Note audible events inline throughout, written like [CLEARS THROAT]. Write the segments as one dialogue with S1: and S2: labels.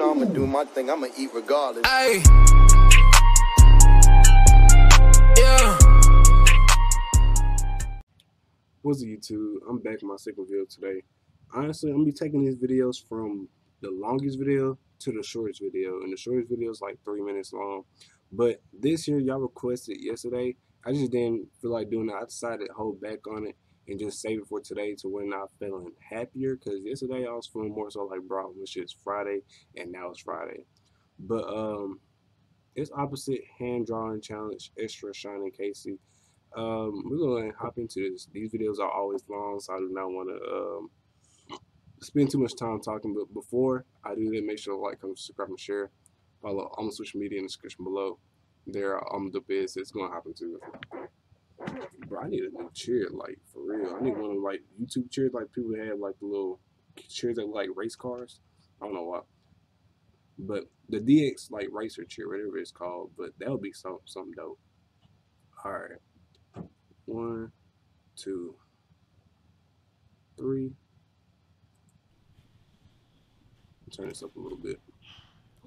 S1: know I'ma do my thing. I'ma eat regardless.
S2: Hey. Yeah.
S3: What's up, YouTube? I'm back with my second video today. Honestly, I'm gonna be taking these videos from the longest video to the shortest video, and the shortest video is like three minutes long. But this year, y'all requested yesterday. I just didn't feel like doing it. I decided to hold back on it and just save it for today to when I'm feeling happier. Cause yesterday I was feeling more so like, bro, this shit's Friday, and now it's Friday. But um, it's opposite hand drawing challenge, extra Sean and Kaycee. Um, we're gonna hop into this. These videos are always long, so I do not want to um spend too much time talking. But before I do that, make sure to like, comment, subscribe, and share. Follow all my social media in the description below. There are um the biz it's gonna happen to. Bro, I need a new chair, like for real. I need one of like YouTube chairs, like people have like the little chairs that like race cars. I don't know why. But the DX like racer chair, whatever it's called, but that would be some something dope. Alright. One, two, three. Turn this up a little bit.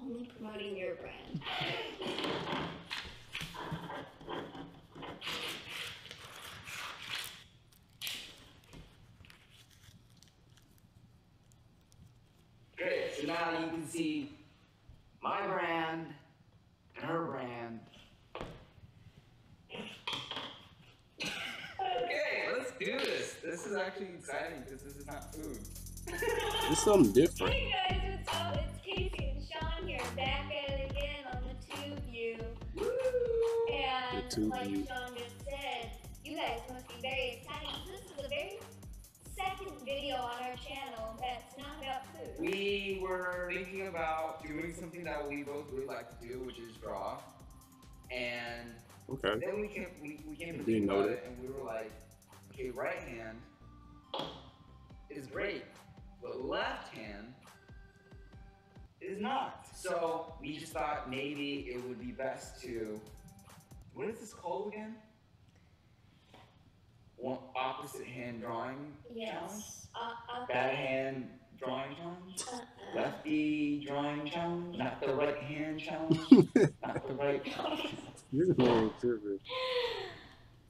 S4: Only promoting your brand. [LAUGHS]
S5: Great. You can see my brand and her brand. Okay, let's do this. This is actually exciting because this is not food. [LAUGHS]
S3: It's something different.
S4: Hey guys, what's up? It's Kaycee and Sean here, back at it again on the Tube View. And
S3: The Tube
S4: like
S3: View.
S4: Sean just said, you guys must be very excited. This is the very second video on our channel that's not about food.
S5: We were thinking about doing something that we both really like to do, which is draw. And
S3: Okay.
S5: then we came, we, we came to
S3: Didn't
S5: think about
S3: that.
S5: it, and we were like, okay, right hand is great, but left hand is not. So we just thought maybe it would be best to, what is this called again? One opposite hand drawing challenge?
S4: Yes. Uh, uh,
S5: Bad hand drawing challenge?
S4: uh, uh,
S5: Lefty drawing challenge? Not the right hand challenge? [LAUGHS] Not the right
S3: You're the man tripping.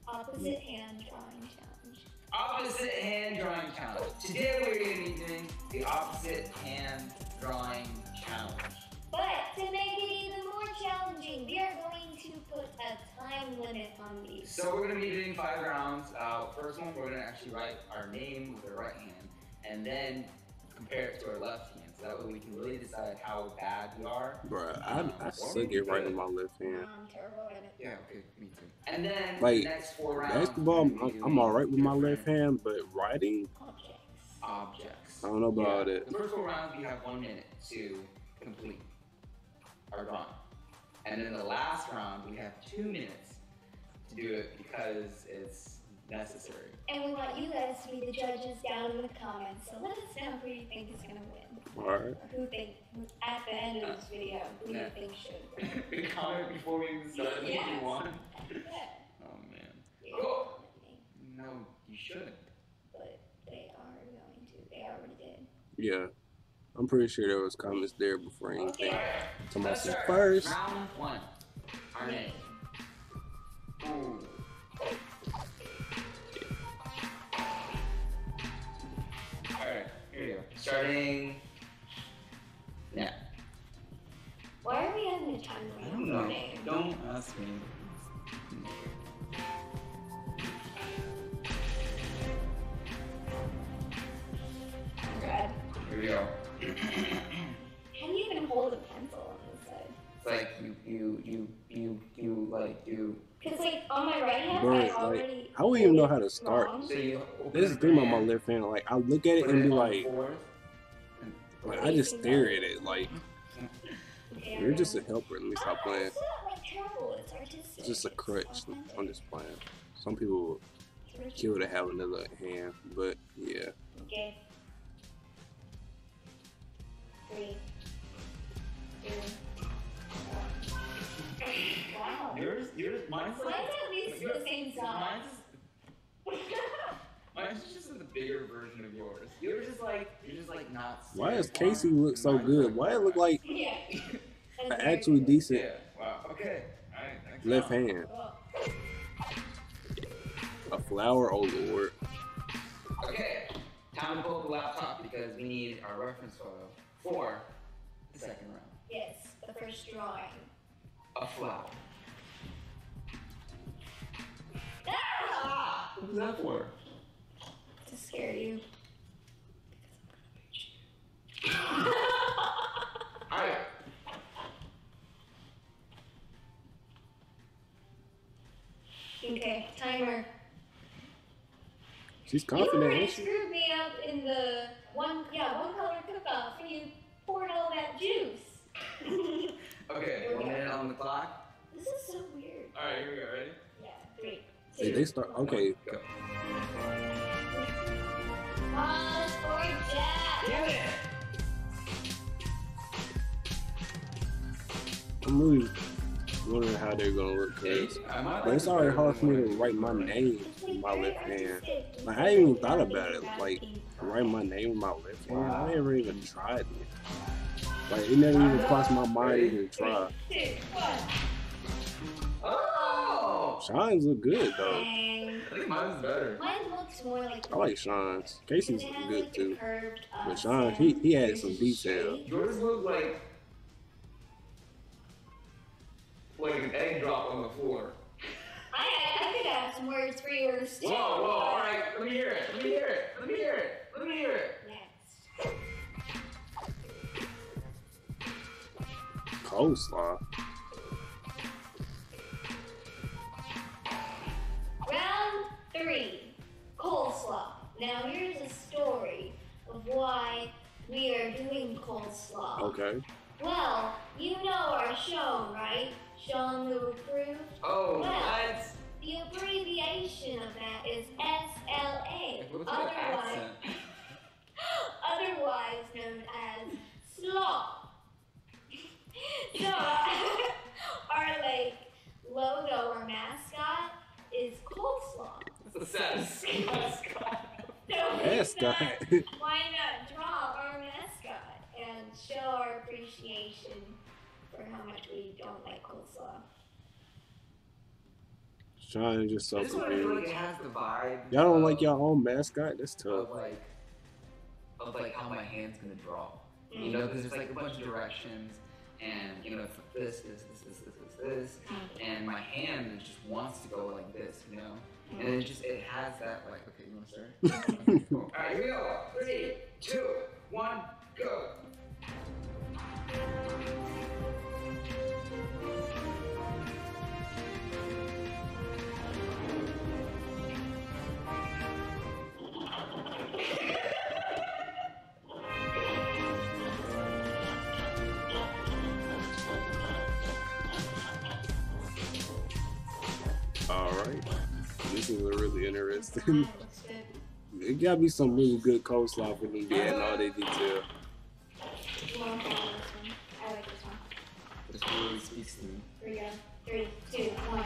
S4: opposite hand drawing challenge.
S5: Opposite hand drawing challenge. Today we're going to be doing the opposite hand drawing challenge.
S4: But to make it even more challenging, we are going to put a time limit on these.
S5: So we're going to be doing five rounds. Uh, first one, we're going to actually write our name with our right hand and then compare it to our left hand. So that way we can really decide how bad we are.
S3: Bruh, I, I suck at writing my left hand.
S4: I'm terrible at it.
S5: Yeah, okay, me too. And then
S3: Like,
S5: the next four rounds.
S3: Basketball,
S5: we're gonna be
S3: I'm, I'm alright with my left hand, but writing,
S4: Objects.
S5: Objects.
S3: I don't know about
S5: Yeah.
S3: it.
S5: The first four rounds, we have one minute to complete our drawing. And then the last round, we have two minutes to do it because it's necessary.
S4: And we want you guys to be the judges down in the comments. So let us know who you think is gonna win.
S3: Alright.
S4: Who think at the end of this video, who
S5: Yeah.
S4: you think should. [LAUGHS]
S5: Comment before we even start if
S4: Yes.
S5: you want.
S4: Yeah.
S5: Oh man.
S4: Yeah,
S5: Cool. No, you shouldn't.
S4: But they are going to. They already did.
S3: Yeah. I'm pretty sure there was comments there before anything.
S4: Okay.
S3: Somebody
S5: Let's
S3: said first.
S5: Round one. Our name. Starting now.
S4: Why are we having a time
S5: I don't know.
S4: your name?
S5: Don't ask me.
S4: Good.
S5: Here we go. [CLEARS THROAT]
S4: How do you even hold a pencil on this side?
S5: It's like you, you, you, you, you, like you.
S4: Because like on my right hand,
S3: Bro,
S4: I
S3: like,
S4: already.
S5: Oh,
S3: I don't even know how to start.
S5: So you.
S3: This is the thing about my
S5: hand,
S3: left hand. Like, I look at it
S5: put
S3: and be like,
S5: fourth, and-
S3: like, I just stare at it. Like, you're just a helper. Let me stop playing.
S4: It's not like terrible. It's artistic.
S3: It's just a crutch.
S4: authentic.
S3: I'm just playing. Some people would kill to have another hand, but yeah.
S4: Okay. Three. Two. Wow.
S5: Yours, yours, mine's
S4: Mine's
S5: like.
S4: at least the same size.
S5: Mine's, [LAUGHS] mine's just at the bigger version of yours. You're just like you're just like not.
S3: Why does. Kaycee look so good?
S5: like-
S3: Why it look like [LAUGHS]
S4: Yeah.
S3: an actually decent
S5: Yeah. Wow. Okay. All right.
S3: left
S5: round.
S3: hand? A flower, oh lord.
S5: Okay. Time to pull up the laptop because we need our reference photo for the second round.
S4: Yes, the first drawing.
S5: A flower.
S4: Ah!
S5: What was that for?
S4: To scare you.
S5: All right.
S4: Okay, timer.
S3: She's
S4: You
S3: confident,
S4: already
S3: ain't she?
S4: screwed me up in the one, yeah, one color cook-off, and you poured all that juice. [LAUGHS]
S5: Okay. One minute on the clock.
S4: this is so weird.
S5: All right. Here we go. Ready?
S4: Yeah, three,
S3: They,
S4: two,
S3: they start okay.
S5: Go. It.
S3: I'm really wondering how they're gonna look cause but it's already hard for me to write my name with my left hand. Like I even thought about it. Like write my name with my left hand. I never even tried it. Like it never even crossed my mind to even try.
S5: Oh.
S3: Sean's look good though.
S4: Dang.
S5: I think mine's better.
S4: Mine looks more like
S3: I like Sean's. Kaycee's
S4: It
S3: good
S4: like,
S3: too.
S4: curved
S3: uh,
S4: But
S3: Sean, he- he had some
S4: a
S3: detail.
S5: Yours look like like an egg drop on the floor.
S4: I, I could have some words for yours too.
S5: Whoa, whoa! All right, let me hear it. Let me hear it. Let me hear it. Let me hear it.
S4: Next.
S3: Coleslaw.
S4: Now here's a story of why we are doing coleslaw.
S3: Okay.
S4: Well, you know our show, right? Sean Lew Approved.
S5: Oh,
S4: Well,
S5: what?
S4: The abbreviation of that is SLA,
S5: What's
S4: otherwise, [LAUGHS] otherwise known as slaw. so, [LAUGHS] our like logo or mascot is coleslaw.
S5: That's the saddest [LAUGHS] mascot.
S4: So we
S3: Mascot.
S4: why not draw our mascot and show our appreciation for how much we don't like coleslaw?
S3: Sean just so
S5: This one I feel like it has the vibe.
S3: Y'all don't
S5: of-
S3: like your own mascot? That's tough.
S5: of like of like how my hand's gonna draw. You mm. know, because there's like a bunch of directions, and you know, this, this, this, this, this, this, this, mm. and my hand just wants to go like this, you know, and it just it has that like. Okay, you want to start? Okay, [LAUGHS] cool. All right, here we go. Three, two, one, go.
S3: All right. This is really interesting.
S4: That looks good.
S3: it gotta be some really good coleslaw for me to add all that detail.
S4: You wanna this one? I like this one.
S5: This really speaks to me.
S4: Here we go. Three, two, one.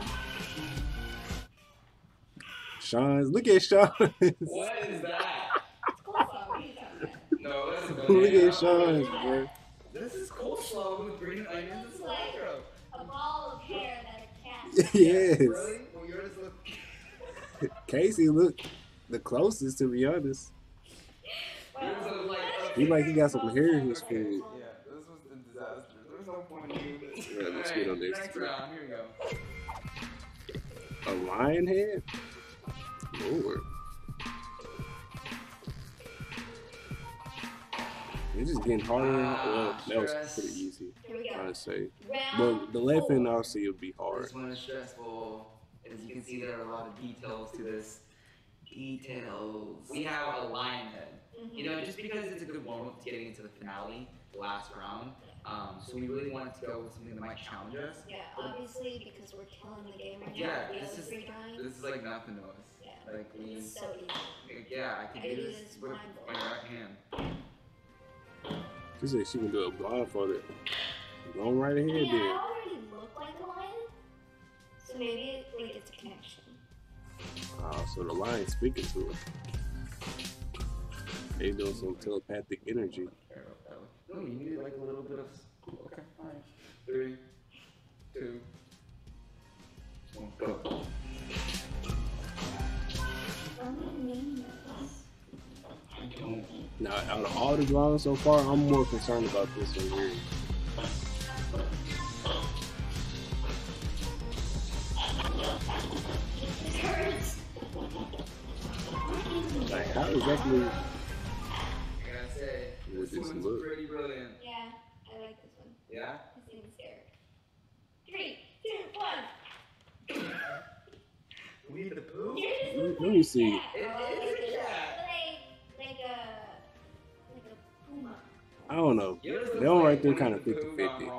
S3: Sean's, look at Sean's.
S5: What is that?
S4: It's coleslaw. What are you talking about?
S5: No, that's a
S3: look
S5: banana.
S3: at Sean's, bro.
S5: This is coleslaw with green onions and cilantro.
S4: A ball of hair that a cat. [LAUGHS]
S3: yes.
S5: Really? Well, yours look.
S3: Kaycee look the closest to be honest.
S5: Yours.
S3: He like he got some hair in his
S5: Okay.
S3: food.
S5: Yeah, this was a disaster. There's no point in doing this.
S3: Yeah, let's get on this.
S5: Next round, here we go.
S3: A lion head? Lord. It's just getting harder. Well, ah, that was pretty easy,
S4: Here we go.
S3: I'd say. But the left hand
S4: four.
S3: obviously would be hard.
S5: This one is stressful. As you can see, there are a lot of details to this. Details. We have a lion head. You know, just because it's a good warm up to getting into the finale, the last round. Um, so we really wanted to go with something that might challenge us.
S4: Yeah, obviously because we're killing the game right
S5: Yeah,
S4: now. Yeah,
S5: this is this is like nothing to us.
S4: Yeah.
S5: Like we,
S4: It's so easy.
S5: yeah, I can
S4: I
S5: do
S4: do
S5: this
S4: this
S5: with my right hand.
S3: She said she can do it blindfolded. Go right ahead
S4: Yeah,
S3: then.
S4: So maybe it, like it's a connection.
S3: Oh, so the lion speaking to her. They doing some telepathic energy.
S5: No, you need like a little bit of. Okay, alright. Three, two, one, go.
S3: Now, out of all the drawings so far, I'm more concerned about this one here. See.
S4: cat.
S5: It
S4: Oh,
S5: a cat.
S4: Like, like a, like a puma.
S3: I don't know.
S5: Yours
S3: That
S5: looks
S3: one
S5: like
S3: right there kinda
S5: the
S3: 50-50.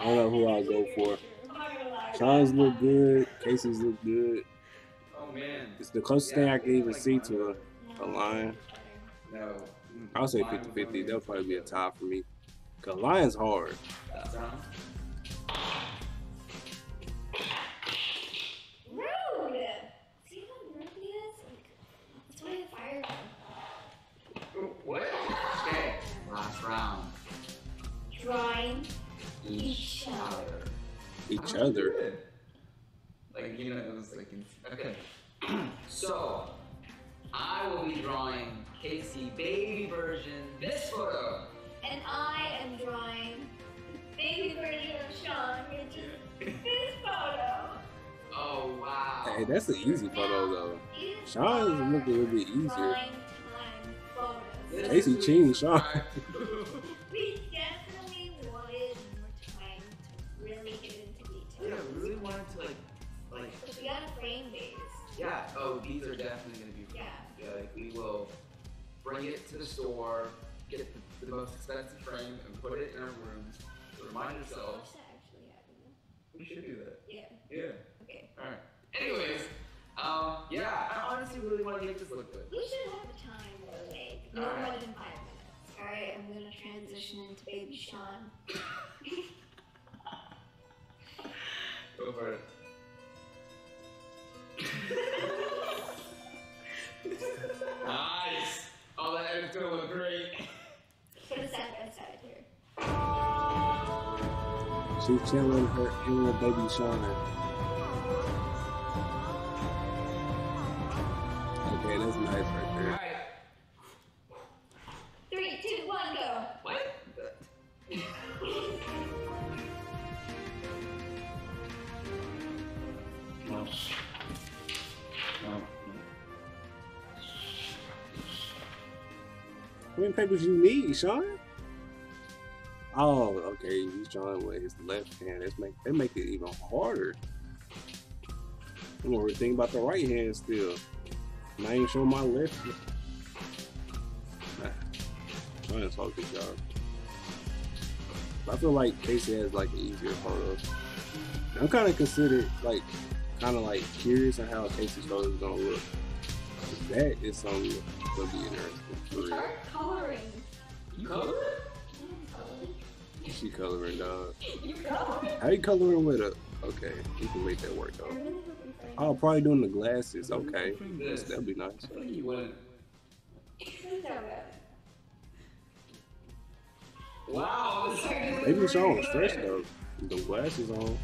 S3: I don't know who I'll go for.
S4: I'm not gonna lie.
S3: Sean's look good. Kaycee's look good.
S5: Oh man.
S3: It's the closest thing I can even see to a, a lion.
S5: No.
S3: I'll say 50 50. That'll probably be a tie for me. Because lion's hard.
S4: Each
S5: Oh,
S3: other.
S5: good. Like you know, it was like in- okay. [CLEARS THROAT] so I will be drawing Kaycee baby version. This photo.
S4: And I am drawing baby version of Sean, which is this photo.
S5: Oh wow.
S3: Hey, that's an easy photo, though.
S4: These
S3: Sean's
S4: are
S3: looking a little bit easier.
S4: Prime time photos.
S5: This
S3: Kaycee
S5: is
S3: cheating, Sean. [LAUGHS]
S5: bring it to the store, get the, the most expensive frame, and put it in our rooms to remind ourselves
S4: that actually happen.
S5: we should do that.
S4: Yeah.
S5: Yeah.
S4: Okay.
S5: All right. Anyways, um, yeah, I honestly really want to make this look good.
S4: We should have the time to make no
S5: Alright.
S4: more than five minutes. Alright, I'm gonna transition into baby Sean. [LAUGHS]
S5: Go for it. [LAUGHS] nice. Oh, that is gonna look great.
S4: Put it side by side here.
S3: She's chilling her inner baby Sean. Sean? Oh, okay. He's drawing with his left hand. That's make that make it even harder. I'm gonna think about the right hand still. And I ain't showing my left. Nah. Sean is all good job. I feel like Kaycee has like an easier photo. I'm kind of considered like kind of like curious on how Kaycee's photo is gonna look. That is something that'll be interesting.
S4: Start coloring.
S5: You color it?
S3: She coloring, dog.
S4: You coloring?
S3: How you coloring with a? Okay, you can make that work
S4: I
S3: though.
S4: really hope you frame
S3: Oh, probably doing the glasses. Okay,
S5: This.
S3: that'd be nice.
S5: I think you wouldn't.
S4: It's so good.
S5: Wow,
S3: Maybe
S5: it's
S3: Sean
S5: pretty
S3: was fresh though. The glasses on.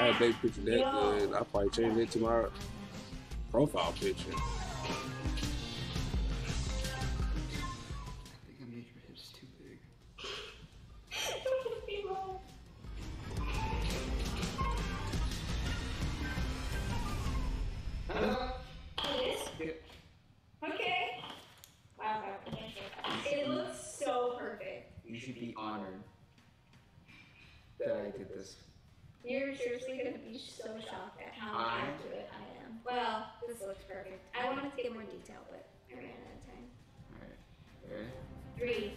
S3: I had a baby picture that good, I'd probably change it to my profile picture.
S5: I think I made your hips too big. [LAUGHS]
S4: Okay. Wow, wow. It looks so perfect.
S5: You should be honored that I did this.
S4: You're seriously gonna be so shocked at how
S5: I-
S4: accurate I am. Well, this looks perfect. I wanted to get more detail, but I ran out of time.
S5: Alright. Ready?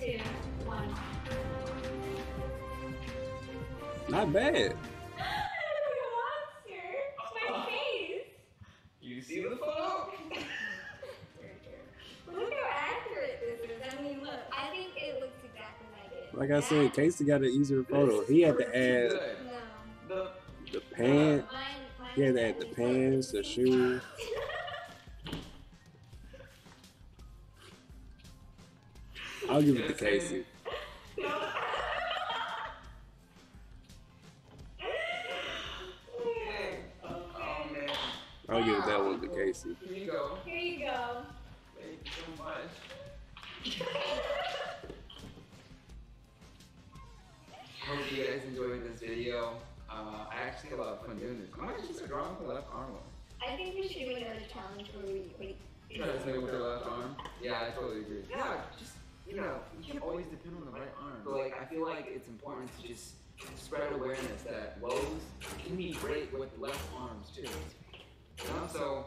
S4: Three, two, one.
S3: Not bad. [GASPS]
S4: I look like a monster. My [LAUGHS] face.
S5: You see the photo? [LAUGHS]
S4: Look how accurate this is. I mean, look. I think it looks exactly like it.
S3: Like I said, Kaycee got an easier photo. He had to add
S5: Good.
S4: No.
S5: The
S3: the pants.
S4: Mine, mine
S3: Yeah,
S4: is
S3: they had the pants, the shoes. I'll give it to Kaycee.
S5: Oh man.
S3: I'll give that one to Kaycee.
S5: Here you go.
S4: Here you go.
S5: Thank you so much. [LAUGHS] Hope you guys enjoyed this video. Uh, I actually love a fun doing this. I might just start drawing with the left arm.
S4: I think we should do another challenge where we, we
S5: Try to say with the left arm. Yeah, I totally agree. Yeah, just you know, you can't always depend on the right arm. But like, I feel like it's important to just spread awareness that woes can be great with left arms too. You know, so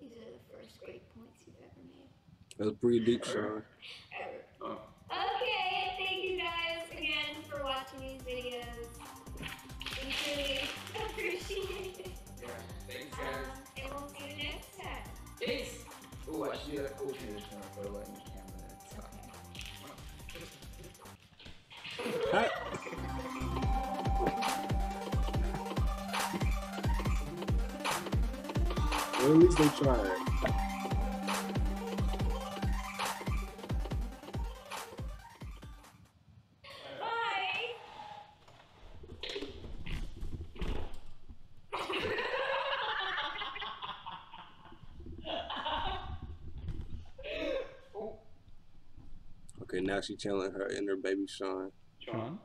S4: These are the first great points you've ever made.
S3: That was pretty deep, Sean.
S4: Ever.
S5: oh,
S4: Okay, thank you guys again for watching these videos. Truly appreciate it.
S5: yeah. Thanks,
S4: Um,
S5: guys.
S4: and we'll see you next time.
S5: Peace. Ooh, I should do that cool for like the camera and stuff.
S3: Hi. At least they tried. Okay, now she channeling her baby Sean.
S5: Sean.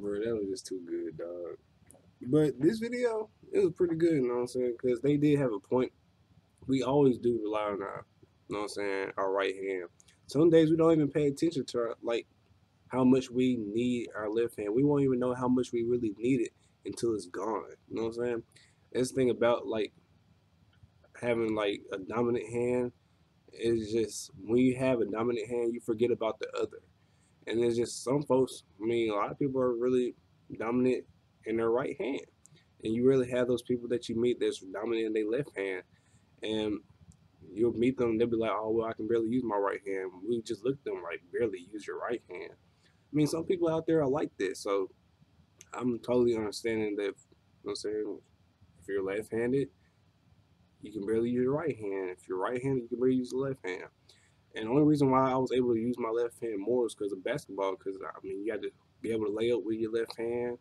S3: Bro, that was just too good, dog. But this video, it was pretty good, you know what I'm saying? Because they did have a point. We always do rely on our, you know what I'm saying, our right hand. Some days we don't even pay attention to our, like how much we need our left hand. We won't even know how much we really need it until it's gone. You know what I'm saying? This thing about like having like a dominant hand is just when you have a dominant hand, you forget about the other. And there's just some folks, I mean, a lot of people are really dominant in their right hand. And you really have those people that you meet that's dominant in their left hand. And you'll meet them, they'll be like, oh, well, I can barely use my right hand. We just look at them like, barely use your right hand. I mean, some people out there are like this. So I'm totally understanding that, you know I'm saying, if you're left handed, you can barely use your right hand. If you're right handed, you can barely use the left hand. And the only reason why I was able to use my left hand more is because of basketball. Because I mean, you got to be able to lay up with your left hand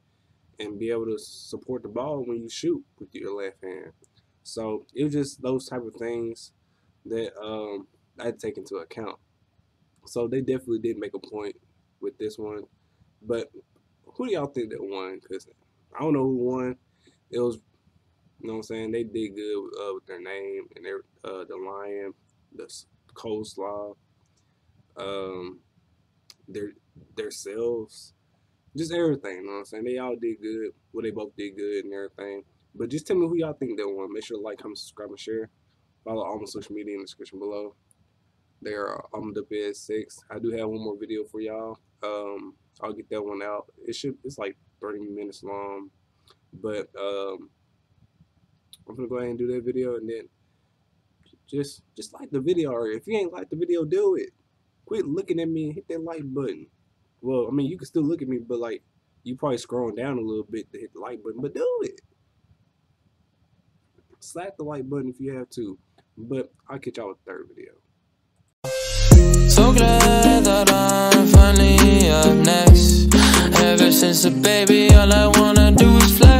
S3: and be able to support the ball when you shoot with your left hand. So it was just those type of things that um, I had to take into account. So they definitely did make a point with this one. But who do y'all think that won? Because I don't know who won. It was, you know what I'm saying? They did good uh, with their name and their uh, the lion, the coleslaw, um, their their selves, just everything. You know what I'm saying? They all did good. Well, they both did good and everything. But just tell me who y'all think that won. Make sure to like, comment, subscribe, and share. Follow all my social media in the description below. They are um the bed six. I do have one more video for y'all. Um, I'll get that one out. It should. It's like 30 minutes long, but um, I'm gonna go ahead and do that video and then just just like the video. Or if you ain't like the video, do it. Quit looking at me and hit that like button. Well, I mean, you can still look at me, but like you probably scrolling down a little bit to hit the like button, but do it. Slap the like button if you have to. But I'll catch y'all with the third video.
S2: So glad that I'm finally up next. Ever since a baby, all I wanna do is fly.